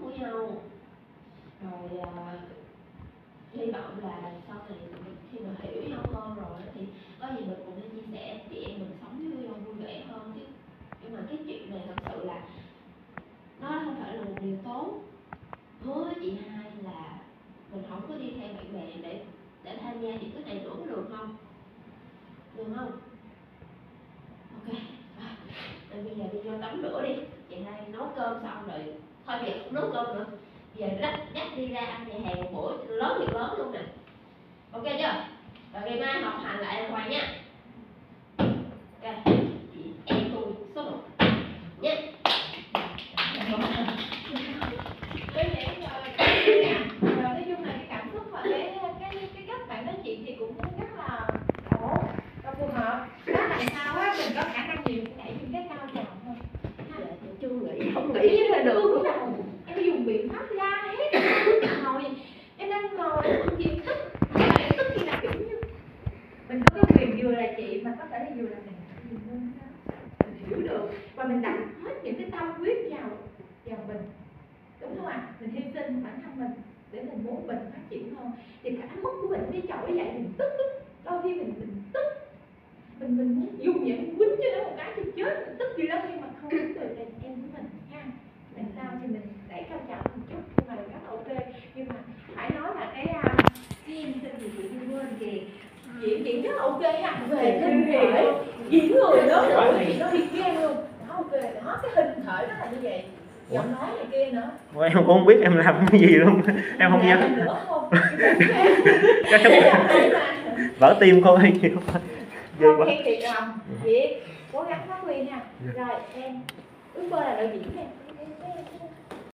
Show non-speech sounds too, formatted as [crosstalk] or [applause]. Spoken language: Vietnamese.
của nhau. Rồi à, hy vọng là sau này khi mà hiểu nhau hơn rồi thì có gì mình cũng nên chia sẻ chị em mình sống với nhau vui vẻ hơn chứ. Nhưng mà cái chuyện này thật sự là nó không phải là một điều tốt. Hứa với chị hai là mình không có đi theo bạn bè để để tham gia những cái này nữa được không? Được không? Ok [laughs] à, bây giờ đi vô tắm rửa đi. Chị hai nấu cơm xong rồi thôi bây giờ không nấu cơm nữa. Bây giờ dắt dắt đi ra ăn nhà hàng một bữa lớn thì lớn luôn nè. Ok chưa? Và ngày mai học hành lại đàng hoàng nha. Ok. Chị em tôi số một. Nhé. Đơn giản rồi, rồi nói chung là cái cảm xúc và cái cái cái cách bạn nói chuyện thì cũng rất là ổn và phù hợp. Đó là sao á mình có khả năng gì cũng đẩy những cái cao trào thôi. Dạ, chưa nghĩ không nghĩ ra được Lúc đầu em dùng biện pháp la hết ngồi em đang ngồi em gì tức em lại tức khi nào kiểu như mình có cái quyền vừa là chị mà có thể là vừa là mình nhiều hơn đó. mình hiểu được và mình đặt hết những cái tâm huyết vào vào mình. Đúng không ạ? Mình hy sinh bản thân mình để mình muốn mình phát triển hơn. Thì cả mức của mình đi chọi vậy mình tức lắm. đôi khi mình mình tức. Mình mình muốn dùng vậy mình quýnh cho nó một cái cho chết. Mình tức gì đó nhưng mà không quýnh được là em của mình ha. Làm sao thì mình đẩy cao trào một chút. Nhưng mà rất là ok. Nhưng mà phải nói là cái à, cái em xin thì chị quên kìa. Diễn diễn rất là ok nha về hình thể. diễn người đó. Rồi nó đi luôn đó cái hình thể nó là như vậy. Giọng nói này kia nữa. Ủa, em cũng không biết em làm cái gì luôn. Em không Dạ, làm đấy mà. vỡ tim cô hay gì không khen thiệt. Lòng chị cố gắng phát huy nha. Rồi em. Ước mơ là đạo diễn em